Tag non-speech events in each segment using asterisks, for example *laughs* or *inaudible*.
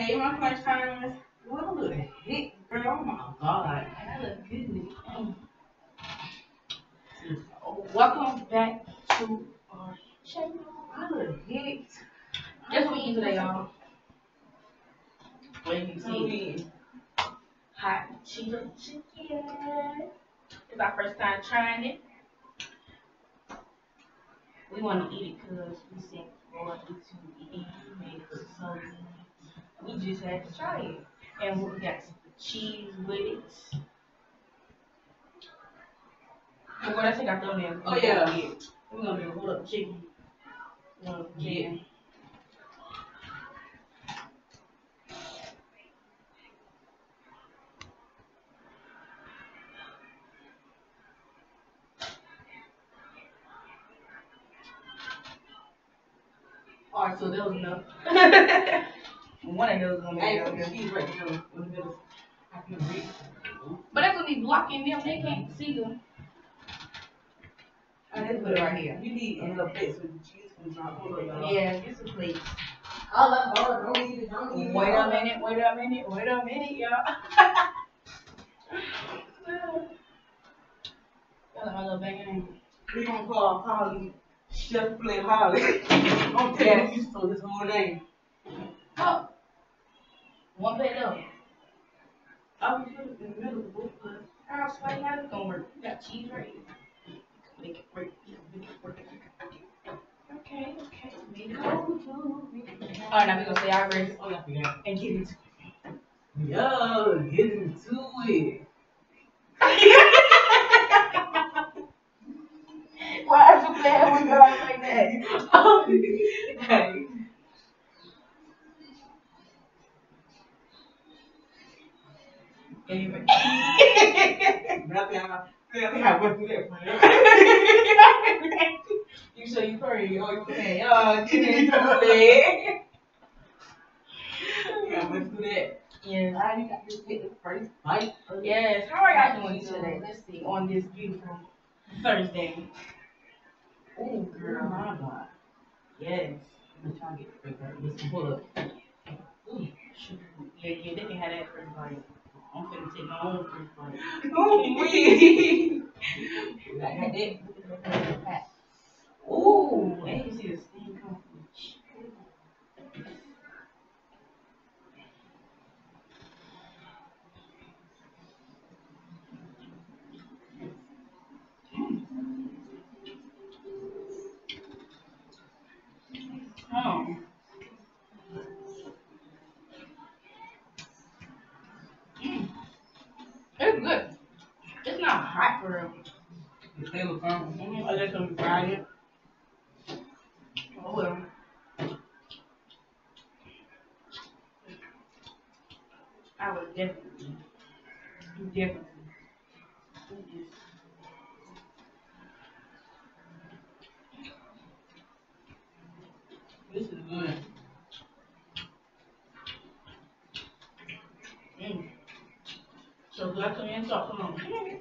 Hey, my first time. What the heck, girl? Oh my god. I look good. Welcome back to our channel. What the heck? That's what we eat today, y'all. Well, you see hot Cheeto chicken. It's our first time trying it. We want to eat it because we said for it to eat. We made it so good. Just had to try it. And we got some cheese with it. But what I think I throw in. Oh, yeah. We're gonna do hold up chicken. Uh, yeah. Alright, so that was enough. One of those gonna Hey, the right there in the middle. I can read. But that's gonna be blocking them, they can't see them. I didn't put it right here. You need a little bits with the cheese and drop. Y'all. Yeah, get some plates. Hold up, hold up. Don't eat it. Don't eat it. Wait a minute, wait a minute, wait a minute, y'all. Got my little banging. We gonna call Holly Chef Flynn Holly. *laughs* I'm telling you so this whole name. Oh, one plate up. I it in the middle of the book. but How sweaty, how this gonna work? You got cheese right here. Make it work, make it work. Okay, okay, make it work. Alright, now we gonna say our grace Oh, yeah. forgot. and get into it. Yo, get into it. Why is you playing with girls like that? *laughs* hey. You say you pray, oh you pray, oh get into it. Yeah, went through that. Yes. Now you got to get the first bite. Yes. How are y'all doing today? Let's see. On this beautiful Thursday. Oh Girl, my God. Yes. I'm trying to get the first bite. Listen, pull up. Ooh, shoot. Yeah, yeah, they can have that first bite. I'm finna take my own first bite. Oh, we. I got that. Ooh, and Oh. I would definitely, do this. This is good. Mm. So in and talk. Come on.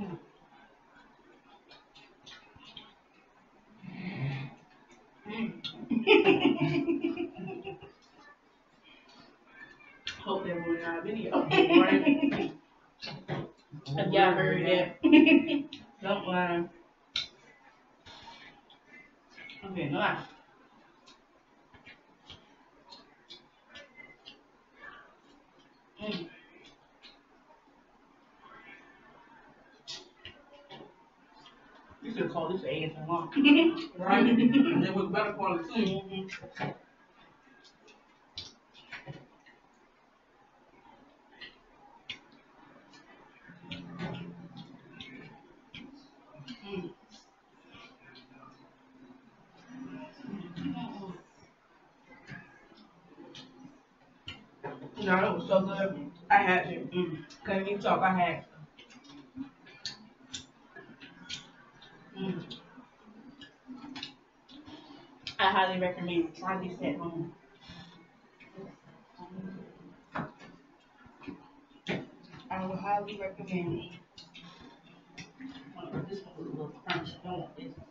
Mm. Mm. Hope that was not a video. Right? If y'all heard that, *laughs* don't mind. Okay, no. Mm. You should call this ASMR. *laughs* Right? and it was better quality too. Mhm. No, it was so good. I had to. Mm. Couldn't even talk. I had. Mm. I highly recommend trying this at home. would highly recommend. This one was a little crunchy, I don't want this.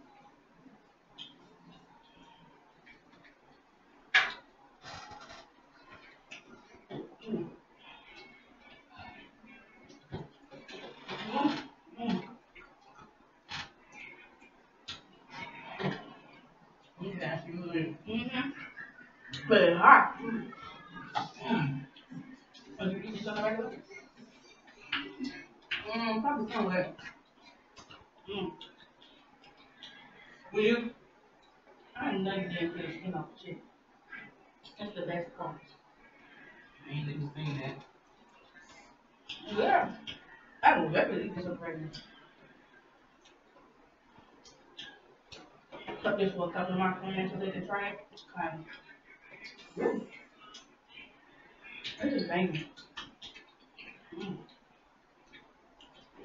But it's hot. Mm. You eat this on the regular? Mm, probably somewhere. Mm. Will you? I know you didn't put the skin off the chicken. That's the best part. I ain't even seen that. Yeah. I will definitely eat this on the regular. Put this for a couple of my friends so they can try it. It's kind of. Ooh. This is banging. Mm.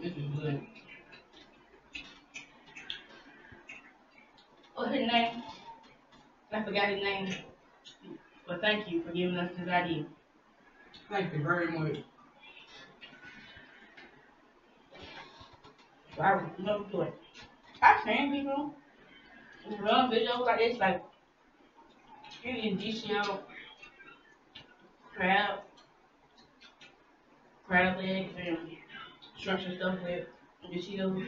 This is good. What's his name? I forgot his name. But thank you for giving us this idea. Thank you very much. So I would never do it. I train people run videos like this, like eating DCL crab, crab legs, and structured stuff with the Cheetos.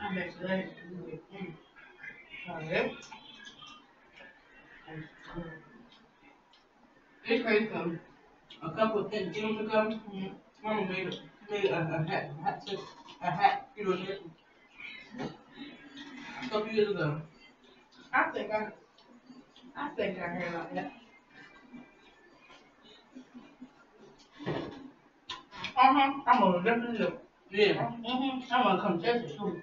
I'm back to that. Mm. Oh. It's crazy. A couple of things, years ago, Mm. Mama made made a, a hat, a hat, a hat, you know. A couple years ago. I think I, I think I heard about that. Uh-huh, I'm gonna definitely do. Yeah. Mm-hmm, I'm gonna come test it too.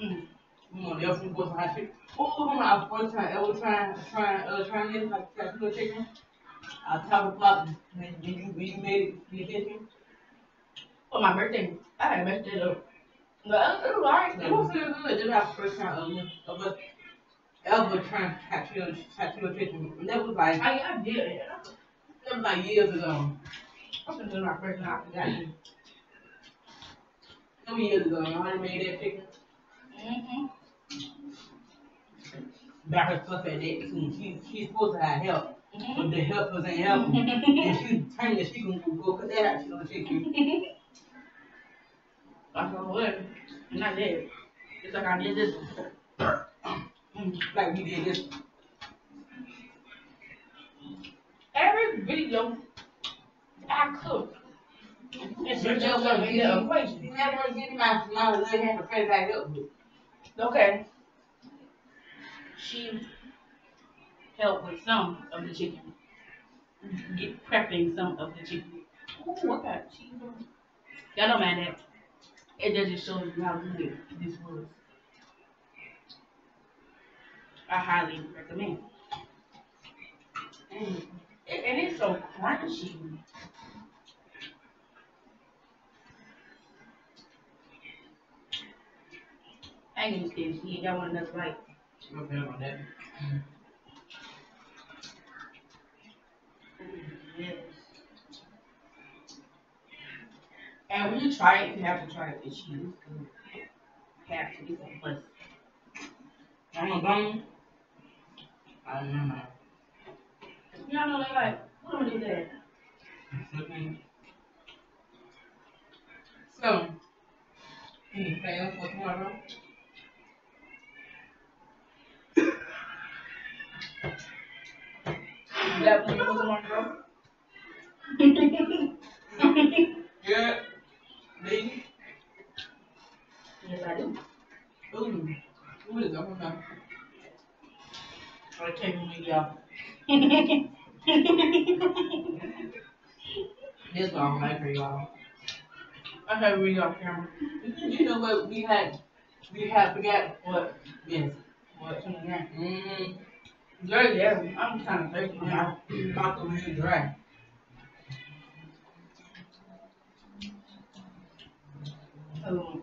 Mm. We want to definitely put some hot chicken. Oh, remember our first time ever trying, trying, uh, trying this, like, cappuccino chicken? Our top of pot, when when you, when you made it, you hit me? For my birthday, I had messed it up. But it was alright. It was really good. This is our first time of, of us ever trying cappuccino, cappuccino chicken. And that was like, I, I did it. that was like years ago. I was doing my first time. I forgot you. Some years ago, I already made that chicken. Mm-hmm. Back her stuff at that too. She, she's supposed to have help. Mm-hmm. But the helpers ain't helping. *laughs* and she turned that she gonna go cut that out, she gonna take you. I said, what? Not dead. It's like I did this. Like we did this. Every video I cook, it's just gonna be the equation. You never me my, my little hand to pray back up with. Okay. She helped with some of the chicken. Get prepping some of the chicken. Ooh, what got cheese? Y'all don't mind that. It does just show you how good this was. I highly recommend. Mm. It, and it's so crunchy. I ain't gonna stand she got one that's right. Okay, on that. And when you try it, you have to try it with cheese. Have to plus. I'm a bone. I remember. You don't know they like, what I do that? Okay. So, any plans for tomorrow? You got plenty of some Ooh. Is that one one I'm like for y'all. Off camera. You know what we had? We had What? yes. What? Girl, yeah, I'm kind of thirsty now. My dry. Um,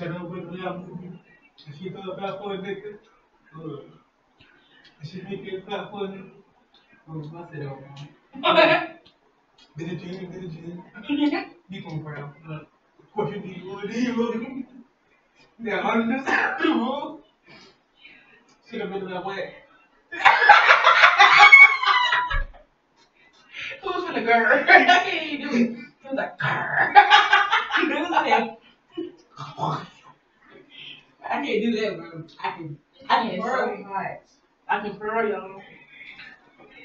and I moved. And she thought about for a nigga. And she make it clap for a nigga. I said that wrong. Billie Jean, Billie Jean. You gon' proud. Uh, of course you need one of these, look. Yeah, I'm just, Should have been that way. Who's the girl? I can't even do it. He was like, grr. He was like, I can't do that, bro. I can, I can so I can purr, y'all.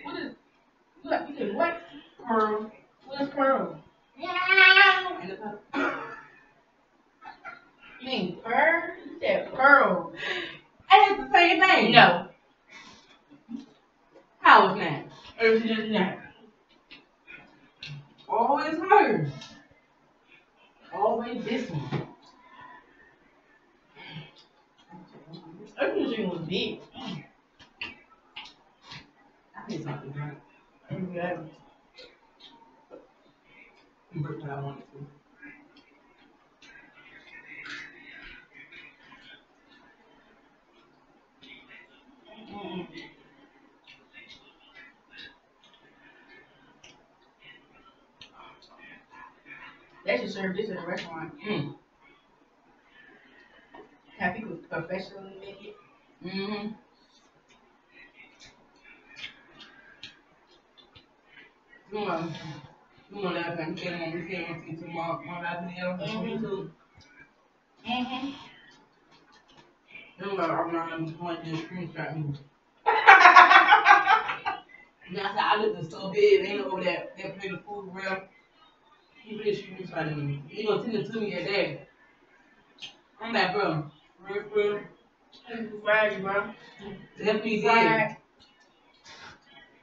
What is, what, you said what? Purr. What is pearl? And it's You mean purr? You said pearl. and it's the same thing. No. How is that? It's just not. Always her. Always this one. Everything was big. I need something to drink. Yeah. But I wanted to. They should serve this at a restaurant. Mm. Professionally make it. Mm-hmm. You know, you know that came on to my, my last video on Mhm. YouTube. Mm-hmm. You know, I'm not going to screenshot me. I said, I looked so big, ain't over that, that plate of food real. He really screenshotted me. He gonna send it to me that day. I'm like, bro, real, real. Friday, bro. Definitely did.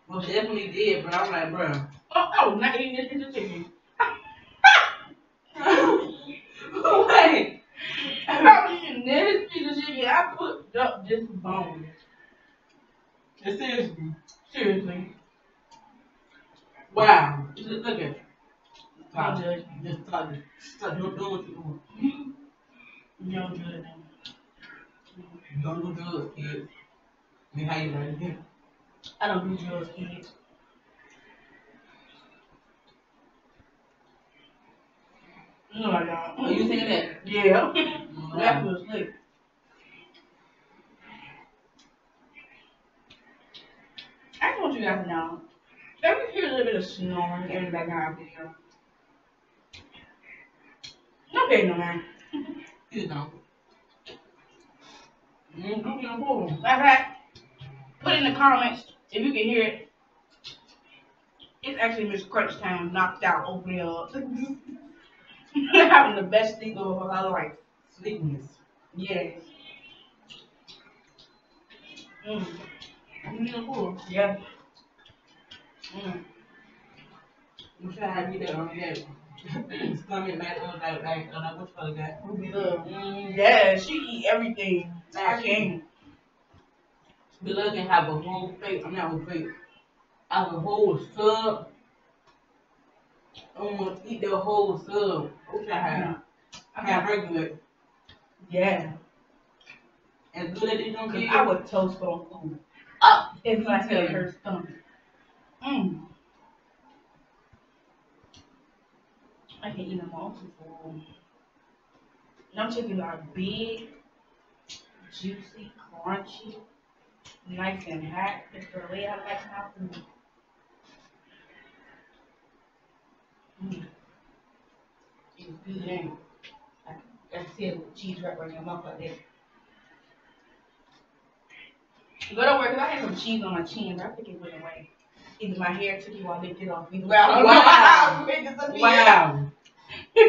Well, definitely did, but I'm like, bro. Oh, oh, not eating this piece of chicken. Wait. I'm eating this piece of chicken. I put up this bone. Seriously. Seriously. Wow. Look look at it. Stop. Just stop. Stop. Don't do what you're doing. Don't judge me. Don't do drugs, kids. Me how you learn it. I don't do drugs, kids. No, I don't. Oh, you saying that? Yeah. that Wow. was slick. I just want you guys to know. Me hear a little bit of snoring in the background video. No no man. You don't. Mm, do your phone. Matter of fact, put in the comments if you can hear it. It's actually Miss Crunch Time knocked out over there. *laughs* Having the best sleep of her life. Sleepiness. Yes. Mm. Do your phone. Yeah. Mm. I'm trying to get that on that. Stomach uh, like, like, uh, like, what you that? Ruby Love. Mm, Yeah, she eat everything. I can't. Be looking have a whole plate. I'm not whole plate. I have a whole sub. I'm gonna eat the whole sub. What I have? I have regular. Yeah. As good as they don't get. I would toast on food. up. If I had her stomach. Mm. I can eat them all full. Them chickens are big, juicy, crunchy, nice and hot. It's the way I like my food. Mm. It's good, it? I- That's it with cheese right in your mouth like that. But don't worry, 'cause I had some cheese on my chin, I think it went away. Either my hair took it or I licked it off. Either way, I don't know Wow. disappeared. Wow.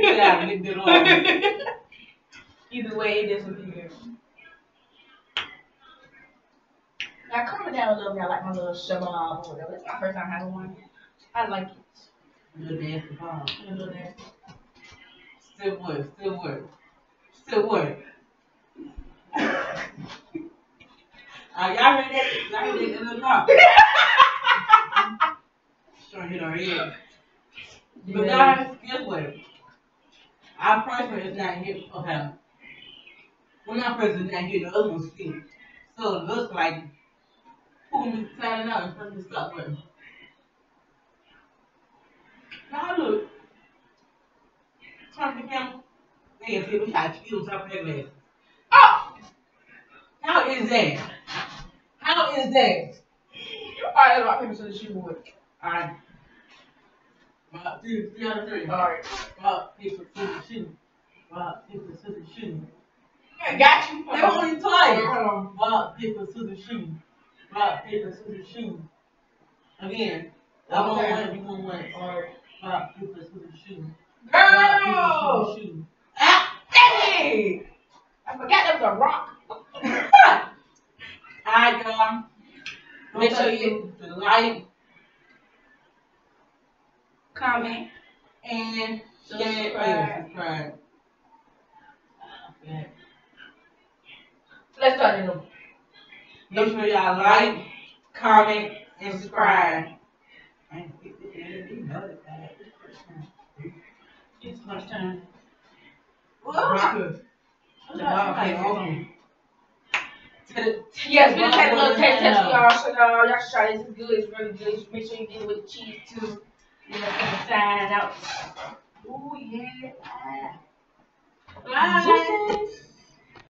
Yeah, licked it off. Either way, it disappeared. Now comment down below if y'all like my little shabab or whatever. It's my first time having one. I like it. Little nasty bomb. A little nasty. Still what? Still what? Still what? Uh, y'all heard that? Y'all heard that little knock? Trying to hit our head. But guys, guess what? Person is not here for him. When our person is not here, the other one's still. So it looks like who is standing out in front of the stuff with. Now look. Turn the camera. Man, see, we got top of that glass. Oh! How is that? How is that? Alright, rock, paper, scissors, shoot, boy. Alright. Rock, three, three out of three. Alright. Rock, paper, scissors, shoot. Rock, paper, scissors, shoot. I got you. They only twice. Hold on. Rock, paper, scissors, shoot. Rock, paper, scissors, shoot. Again. I want Okay. one, you want one. Alright. Rock, paper, scissors, shoot. Girl! shoot. Ah, dang! I forgot that was a rock. *laughs* Alright, y'all. Make sure you like Comment. and. Subscribe. Subscribe. Yeah. Let's start it over. Make sure y'all like, comment, and subscribe. I ain't get this in, you know that. It's first time. Well, Rockers. I'm not like, oh. To the- Yes, we just had a little taste test for y'all, so y'all, y'all should try this. It's good. It's really good. Just make sure you get it with the cheese too. You know, from side out. Ooh, yeah. Bye. Juices.